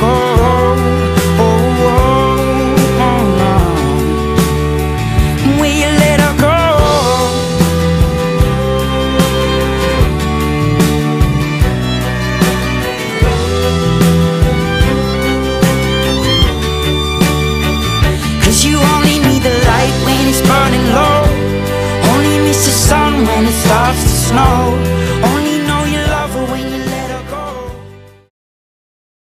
go oh, oh, oh, oh. oh. Will you let her go. Cause you only need the light when it's burning low. Only miss the sun when it starts to snow